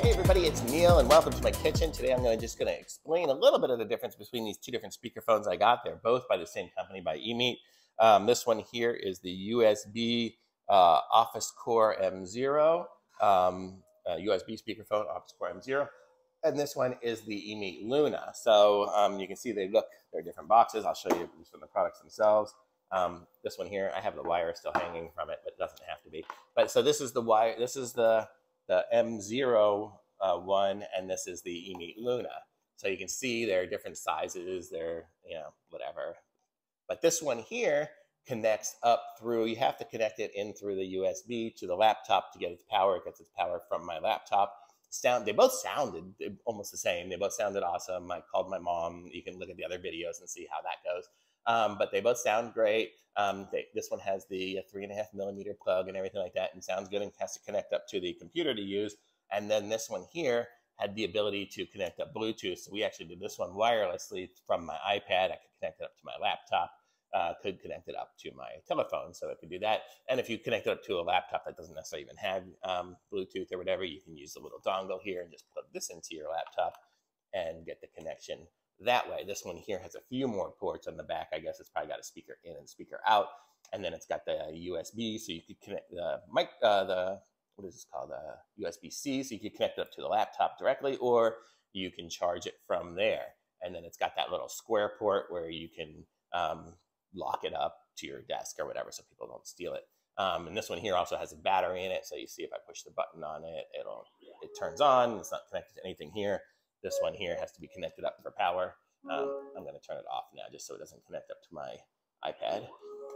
Hey everybody, it's Neal and welcome to my kitchen. Today I'm gonna, just going to explain a little bit of the difference between these two different speakerphones I got. They're both by the same company, by eMeet. Um, this one here is the USB uh, Office Core M0, um, uh, USB speakerphone, Office Core M0. And this one is the eMeet Luna. So um, you can see they look, they're different boxes. I'll show you some of the products themselves. Um, this one here, I have the wire still hanging from it, but it doesn't have to be. But so this is the wire, this is the, the M0 uh, one, and this is the eMeet Luna. So you can see they're different sizes, they're, you know, whatever. But this one here connects up through, you have to connect it in through the USB to the laptop to get its power. It gets its power from my laptop. Sound, they both sounded almost the same. They both sounded awesome. I called my mom. You can look at the other videos and see how that goes. Um, but they both sound great. Um, they, this one has the three and a half millimeter plug and everything like that, and sounds good and has to connect up to the computer to use. And then this one here had the ability to connect up Bluetooth. So we actually did this one wirelessly from my iPad. I could connect it up to my laptop. Uh, could connect it up to my telephone, so it could do that. And if you connect it up to a laptop that doesn't necessarily even have um, Bluetooth or whatever, you can use the little dongle here and just plug this into your laptop and get the connection that way. This one here has a few more ports on the back. I guess it's probably got a speaker in and speaker out, and then it's got the USB, so you could connect the mic, uh, the what is this called, the USB-C, so you can connect it up to the laptop directly, or you can charge it from there. And then it's got that little square port where you can um, lock it up to your desk or whatever, so people don't steal it. Um, and this one here also has a battery in it, so you see if I push the button on it, it'll it turns on. It's not connected to anything here. This one here has to be connected up for power. Um, I'm going to turn it off now just so it doesn't connect up to my iPad.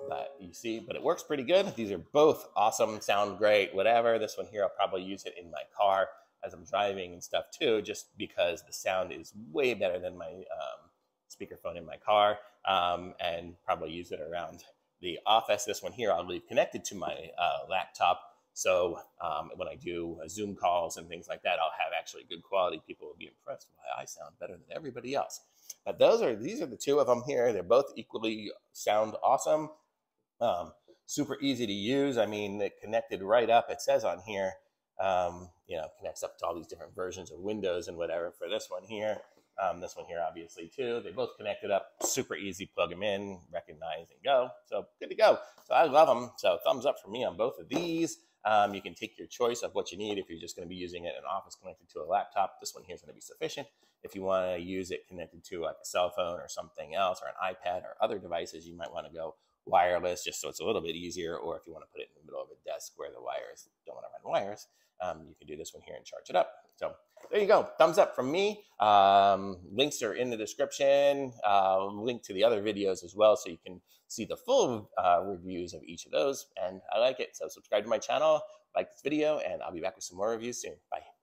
But you see, but it works pretty good. These are both awesome, sound great, whatever. This one here, I'll probably use it in my car as I'm driving and stuff too, just because the sound is way better than my um, speakerphone in my car, um, and probably use it around the office. This one here, I'll leave connected to my uh, laptop so um, when I do uh, Zoom calls and things like that, I'll have actually good quality. People will be impressed. Why I sound better than everybody else. But those are these are the two of them here. They're both equally sound awesome. Um, super easy to use. I mean, it connected right up. It says on here, um, you know, connects up to all these different versions of Windows and whatever. For this one here, um, this one here, obviously too. They both connected up. Super easy. Plug them in, recognize, and go. So good to go. So I love them. So thumbs up for me on both of these. Um, you can take your choice of what you need. If you're just going to be using it in office connected to a laptop, this one here is going to be sufficient. If you want to use it connected to like a cell phone or something else or an iPad or other devices, you might want to go wireless just so it's a little bit easier. Or if you want to put it in the middle of a desk where the wires don't want to run wires, um, you can do this one here and charge it up. So there you go. Thumbs up from me. Um, links are in the description. Uh, link to the other videos as well, so you can see the full uh, reviews of each of those. And I like it. So subscribe to my channel, like this video, and I'll be back with some more reviews soon. Bye.